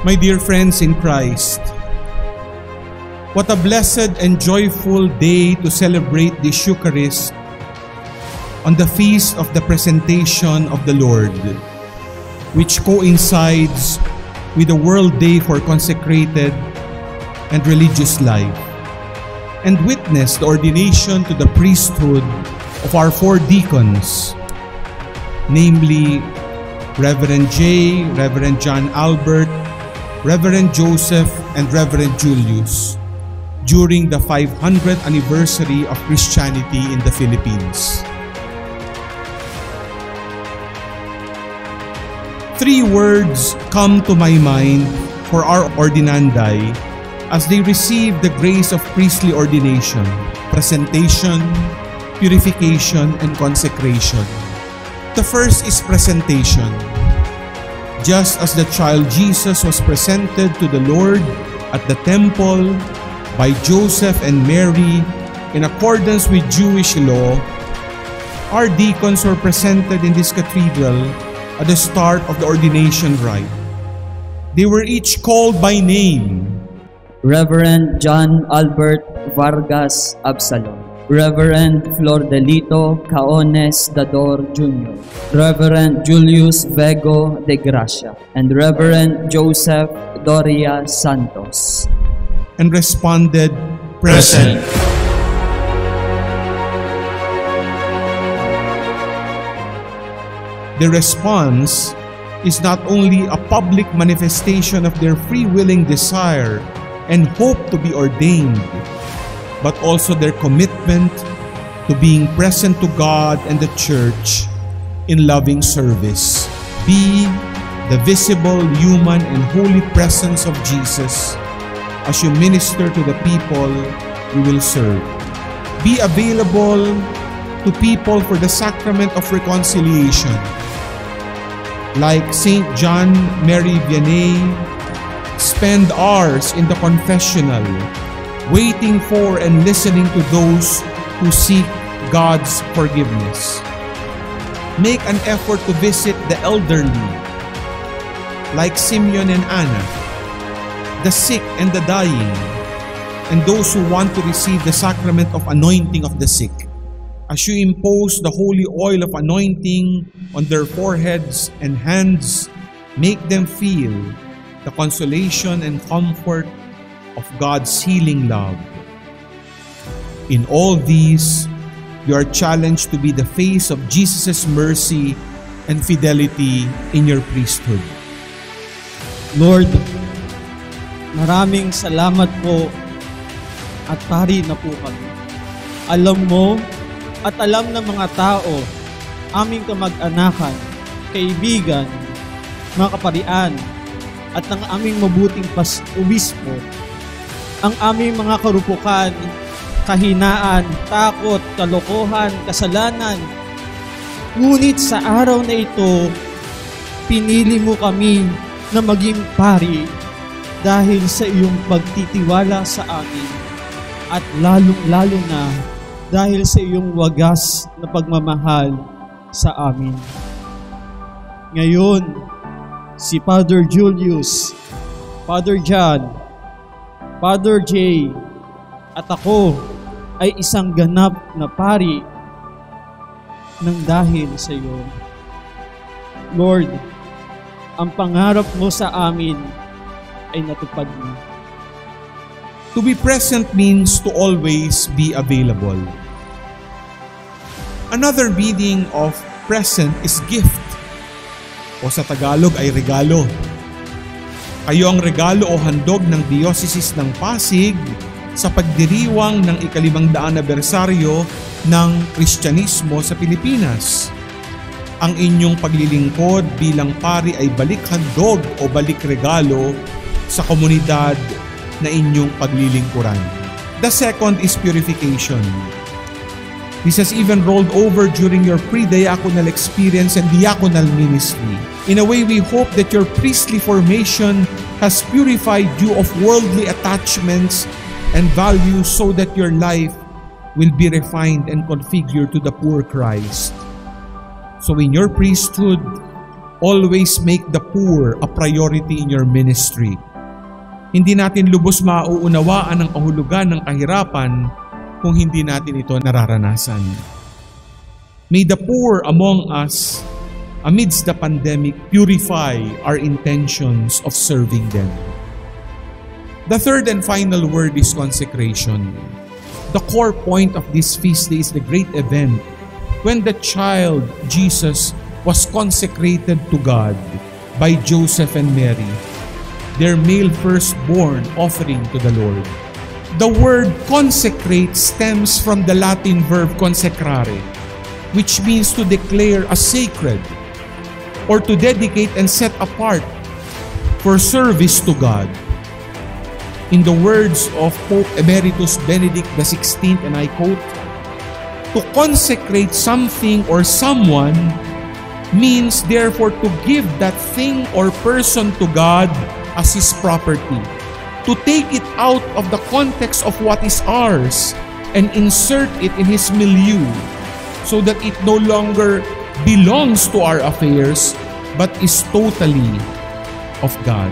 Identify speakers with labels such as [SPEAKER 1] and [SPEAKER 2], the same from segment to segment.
[SPEAKER 1] My dear friends in Christ, what a blessed and joyful day to celebrate this Eucharist on the feast of the presentation of the Lord, which coincides with the World Day for consecrated and religious life, and witness the ordination to the priesthood of our four deacons, namely Reverend Jay, Reverend John Albert, Reverend Joseph, and Reverend Julius during the 500th anniversary of Christianity in the Philippines. Three words come to my mind for our ordinandi as they receive the grace of priestly ordination, presentation, purification, and consecration. The first is presentation. Just as the child Jesus was presented to the Lord at the temple by Joseph and Mary in accordance with Jewish law, our deacons were presented in this cathedral at the start of the ordination rite. They were each called by name.
[SPEAKER 2] Reverend John Albert Vargas Absalom, Reverend Flordelito Caones Dador Jr., Reverend Julius Vego de Gracia, and Reverend Joseph Doria Santos.
[SPEAKER 1] and responded, Present. The response is not only a public manifestation of their free willing desire and hope to be ordained, but also their commitment to being present to God and the church in loving service. Be the visible, human, and holy presence of Jesus as you minister to the people you will serve. Be available to people for the sacrament of reconciliation. Like Saint John Mary Vianney, spend hours in the confessional, waiting for and listening to those who seek God's forgiveness. Make an effort to visit the elderly, like Simeon and Anna the sick and the dying, and those who want to receive the sacrament of anointing of the sick. As you impose the holy oil of anointing on their foreheads and hands, make them feel the consolation and comfort of God's healing love. In all these, you are challenged to be the face of Jesus' mercy and fidelity in your priesthood.
[SPEAKER 3] Lord, maraming salamat po at pari na po kami. Alam mo at alam ng mga tao, aming kamag-anakan, kaibigan, mga kaparian, at ng aming mabuting pas ubispo, ang aming mga karupukan, kahinaan, takot, kalokohan, kasalanan. Ngunit sa araw na ito, pinili mo kami na maging pari dahil sa iyong pagtitiwala sa amin at lalong-lalo na dahil sa iyong wagas na pagmamahal sa amin. Ngayon, si Father Julius, Father John, Father Jay, at ako ay isang ganap na pari ng dahil sa iyo. Lord, ang pangarap mo sa amin ay natupad mo.
[SPEAKER 1] To be present means to always be available. Another meaning of present is gift. O sa Tagalog ay regalo. Kayo ang regalo o handog ng Diocese ng Pasig sa pagdiriwang ng ikalimang daan anibersaryo ng Kristyanismo sa Pilipinas. Ang inyong paglilingkod bilang pari ay balik handog o balik regalo sa komunidad na inyong paglilingkuran. The second is purification. This has even rolled over during your pre-diaconal experience and diaconal ministry. In a way, we hope that your priestly formation has purified you of worldly attachments and values so that your life will be refined and configured to the poor Christ. So in your priesthood, always make the poor a priority in your ministry. Hindi natin lubos mauunawaan ang kahulugan ng kahirapan kung hindi natin ito nararanasan. May the poor among us, amidst the pandemic, purify our intentions of serving them. The third and final word is consecration. The core point of this feast day is the great event when the child Jesus was consecrated to God by Joseph and Mary, their male firstborn offering to the Lord. The word consecrate stems from the Latin verb consecrare, which means to declare as sacred or to dedicate and set apart for service to God. In the words of Pope Emeritus Benedict XVI, and I quote, To consecrate something or someone means therefore to give that thing or person to God as His property, to take it out of the context of what is ours and insert it in His milieu so that it no longer belongs to our affairs but is totally of God.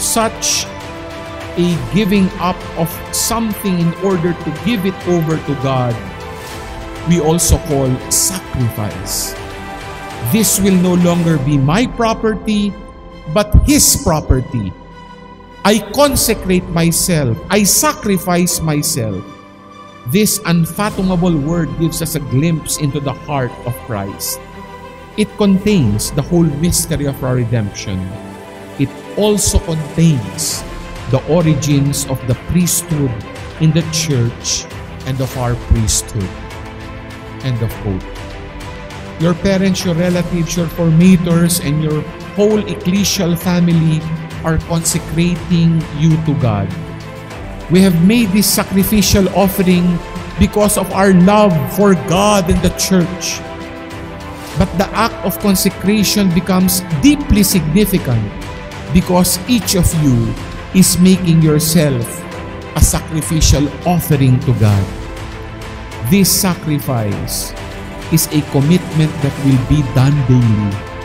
[SPEAKER 1] Such a giving up of something in order to give it over to God, we also call sacrifice. This will no longer be my property, but His property. I consecrate myself, I sacrifice myself. This unfathomable word gives us a glimpse into the heart of Christ. It contains the whole mystery of our redemption. It also contains the origins of the priesthood in the church and of our priesthood. End of quote. Your parents, your relatives, your formators, and your whole ecclesial family are consecrating you to God. We have made this sacrificial offering because of our love for God and the church. But the act of consecration becomes deeply significant because each of you is making yourself a sacrificial offering to God. This sacrifice is a commitment that will be done daily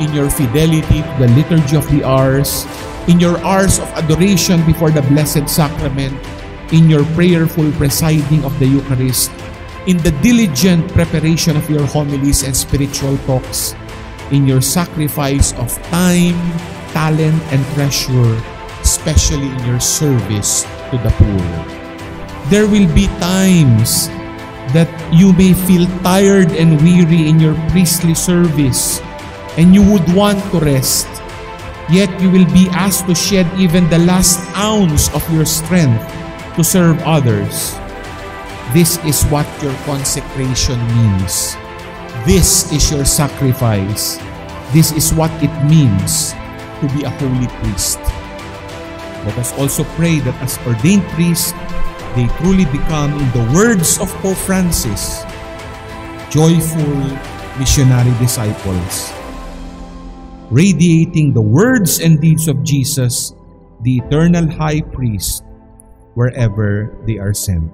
[SPEAKER 1] in your fidelity to the liturgy of the hours, in your hours of adoration before the Blessed Sacrament, in your prayerful presiding of the Eucharist, in the diligent preparation of your homilies and spiritual talks, in your sacrifice of time, talent, and treasure especially in your service to the poor. There will be times that you may feel tired and weary in your priestly service and you would want to rest. Yet you will be asked to shed even the last ounce of your strength to serve others. This is what your consecration means. This is your sacrifice. This is what it means to be a holy priest. Let us also pray that as ordained priests, they truly become, in the words of Pope Francis, joyful missionary disciples, radiating the words and deeds of Jesus, the eternal high priest, wherever they are sent.